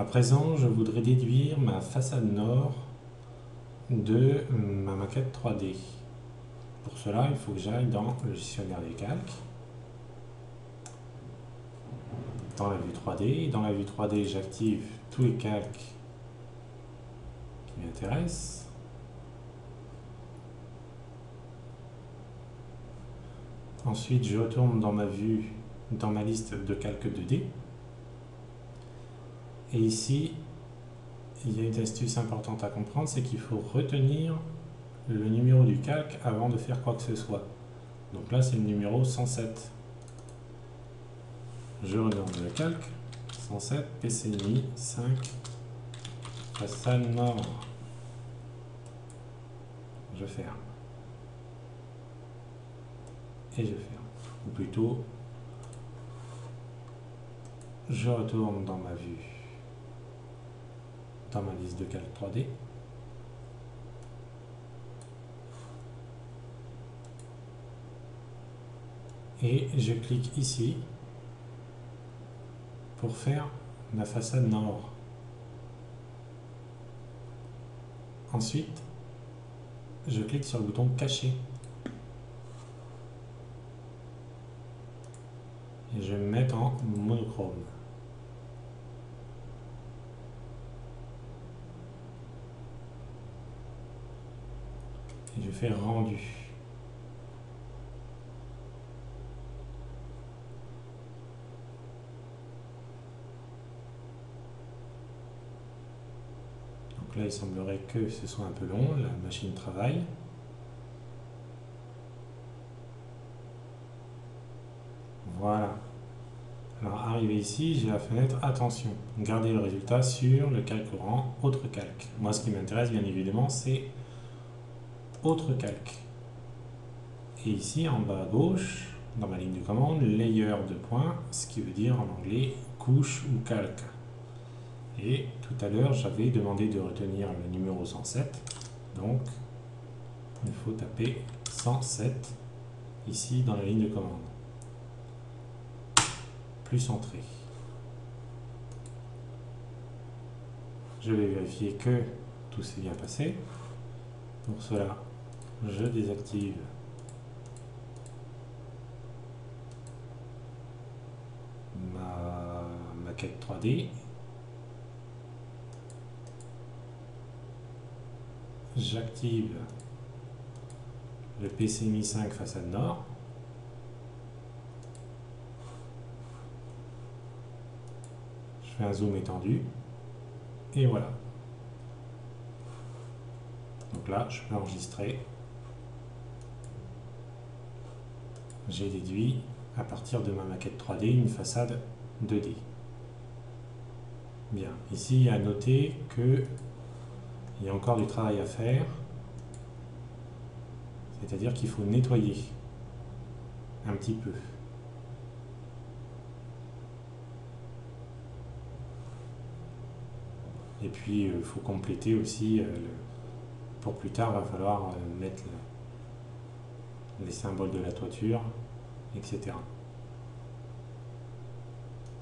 À présent, je voudrais déduire ma façade nord de ma maquette 3D. Pour cela, il faut que j'aille dans le gestionnaire des calques, dans la vue 3D. Dans la vue 3D, j'active tous les calques qui m'intéressent. Ensuite, je retourne dans ma vue, dans ma liste de calques 2D. Et ici, il y a une astuce importante à comprendre, c'est qu'il faut retenir le numéro du calque avant de faire quoi que ce soit. Donc là, c'est le numéro 107. Je regarde le calque. 107, PCMI 5, façade nord. Je ferme. Et je ferme. Ou plutôt, je retourne dans ma vue dans ma liste de calque 3D. Et je clique ici pour faire la façade nord. Ensuite, je clique sur le bouton cacher. Et je vais me mettre en monochrome. Je rendu. Donc là, il semblerait que ce soit un peu long, la machine travaille. Voilà. Alors arrivé ici, j'ai la fenêtre Attention, gardez le résultat sur le calque rang Autre calque. Moi ce qui m'intéresse bien évidemment c'est autre calque. Et ici, en bas à gauche, dans ma ligne de commande, layer de points, ce qui veut dire en anglais couche ou calque. Et tout à l'heure, j'avais demandé de retenir le numéro 107. Donc, il faut taper 107 ici dans la ligne de commande. Plus entrée. Je vais vérifier que tout s'est bien passé. Pour cela, je désactive ma maquette 3D. J'active le PCMI 5 façade nord. Je fais un zoom étendu. Et voilà. Donc là, je peux enregistrer. J'ai déduit à partir de ma maquette 3D une façade 2D. Bien, ici à noter que il y a encore du travail à faire, c'est-à-dire qu'il faut nettoyer un petit peu. Et puis il faut compléter aussi euh, pour plus tard, il va falloir euh, mettre les symboles de la toiture, etc.